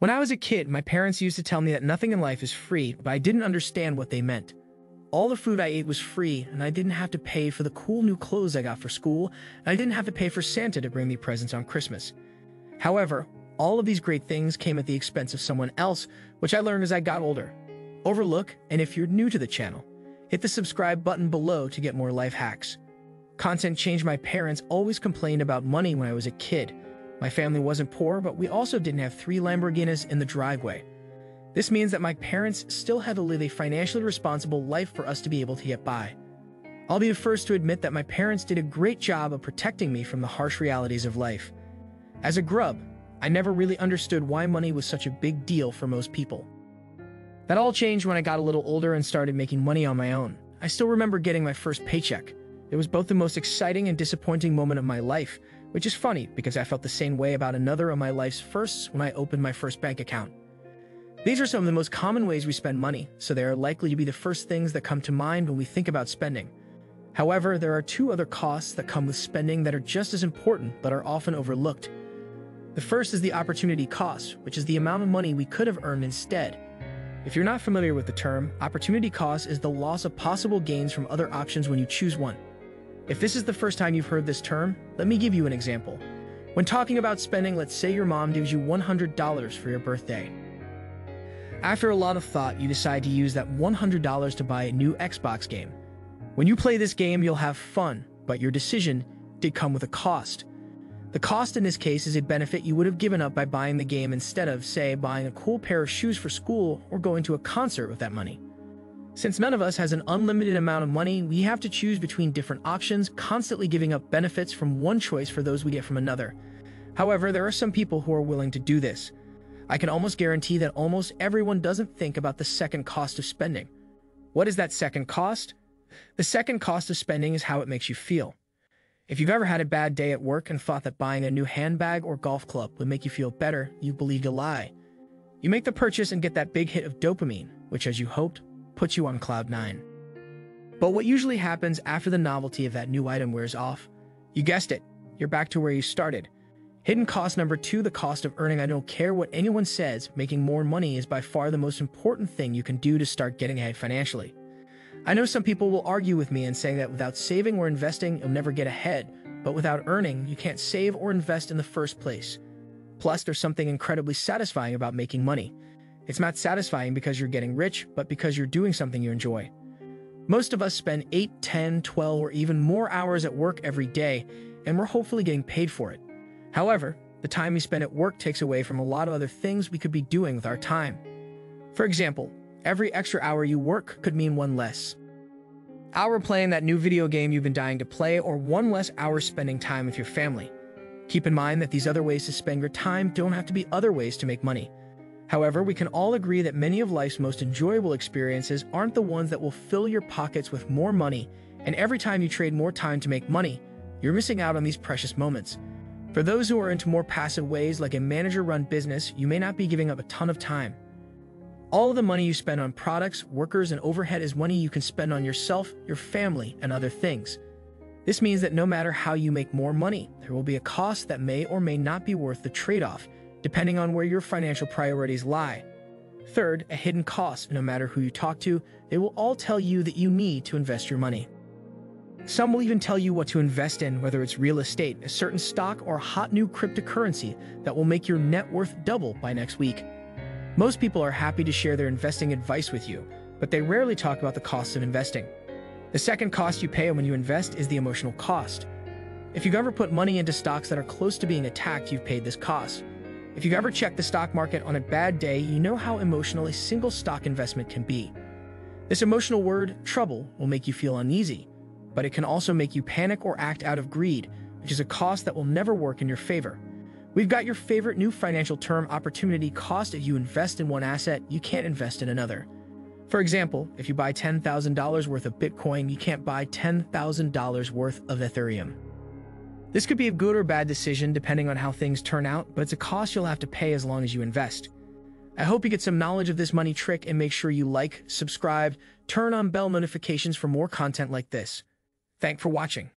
When I was a kid, my parents used to tell me that nothing in life is free, but I didn't understand what they meant. All the food I ate was free, and I didn't have to pay for the cool new clothes I got for school, and I didn't have to pay for Santa to bring me presents on Christmas. However, all of these great things came at the expense of someone else, which I learned as I got older. Overlook, and if you're new to the channel, hit the subscribe button below to get more life hacks. Content changed my parents always complained about money when I was a kid, my family wasn't poor, but we also didn't have three Lamborghinis in the driveway. This means that my parents still had to live a financially responsible life for us to be able to get by. I'll be the first to admit that my parents did a great job of protecting me from the harsh realities of life. As a grub, I never really understood why money was such a big deal for most people. That all changed when I got a little older and started making money on my own. I still remember getting my first paycheck. It was both the most exciting and disappointing moment of my life, which is funny because I felt the same way about another of my life's firsts when I opened my first bank account. These are some of the most common ways we spend money, so they are likely to be the first things that come to mind when we think about spending. However, there are two other costs that come with spending that are just as important but are often overlooked. The first is the opportunity cost, which is the amount of money we could have earned instead. If you're not familiar with the term, opportunity cost is the loss of possible gains from other options when you choose one. If this is the first time you've heard this term, let me give you an example. When talking about spending, let's say your mom gives you $100 for your birthday. After a lot of thought, you decide to use that $100 to buy a new Xbox game. When you play this game, you'll have fun, but your decision did come with a cost. The cost in this case is a benefit you would have given up by buying the game instead of, say, buying a cool pair of shoes for school or going to a concert with that money. Since none of us has an unlimited amount of money, we have to choose between different options, constantly giving up benefits from one choice for those we get from another. However, there are some people who are willing to do this. I can almost guarantee that almost everyone doesn't think about the second cost of spending. What is that second cost? The second cost of spending is how it makes you feel. If you've ever had a bad day at work and thought that buying a new handbag or golf club would make you feel better, you believed a lie. You make the purchase and get that big hit of dopamine, which, as you hoped, puts you on cloud nine. But what usually happens after the novelty of that new item wears off? You guessed it, you're back to where you started. Hidden cost number two, the cost of earning. I don't care what anyone says, making more money is by far the most important thing you can do to start getting ahead financially. I know some people will argue with me and saying that without saving or investing, you'll never get ahead, but without earning, you can't save or invest in the first place. Plus, there's something incredibly satisfying about making money. It's not satisfying because you're getting rich, but because you're doing something you enjoy. Most of us spend 8, 10, 12, or even more hours at work every day, and we're hopefully getting paid for it. However, the time we spend at work takes away from a lot of other things we could be doing with our time. For example, every extra hour you work could mean one less. Hour playing that new video game you've been dying to play, or one less hour spending time with your family. Keep in mind that these other ways to spend your time don't have to be other ways to make money. However, we can all agree that many of life's most enjoyable experiences aren't the ones that will fill your pockets with more money, and every time you trade more time to make money, you're missing out on these precious moments. For those who are into more passive ways like a manager-run business, you may not be giving up a ton of time. All of the money you spend on products, workers, and overhead is money you can spend on yourself, your family, and other things. This means that no matter how you make more money, there will be a cost that may or may not be worth the trade-off, depending on where your financial priorities lie. Third, a hidden cost. No matter who you talk to, they will all tell you that you need to invest your money. Some will even tell you what to invest in, whether it's real estate, a certain stock, or a hot new cryptocurrency that will make your net worth double by next week. Most people are happy to share their investing advice with you, but they rarely talk about the costs of investing. The second cost you pay when you invest is the emotional cost. If you've ever put money into stocks that are close to being attacked, you've paid this cost. If you've ever checked the stock market on a bad day, you know how emotional a single stock investment can be. This emotional word, trouble, will make you feel uneasy, but it can also make you panic or act out of greed, which is a cost that will never work in your favor. We've got your favorite new financial term, opportunity cost. If you invest in one asset, you can't invest in another. For example, if you buy $10,000 worth of Bitcoin, you can't buy $10,000 worth of Ethereum. This could be a good or bad decision depending on how things turn out, but it's a cost you'll have to pay as long as you invest. I hope you get some knowledge of this money trick and make sure you like, subscribe, turn on bell notifications for more content like this. Thanks for watching.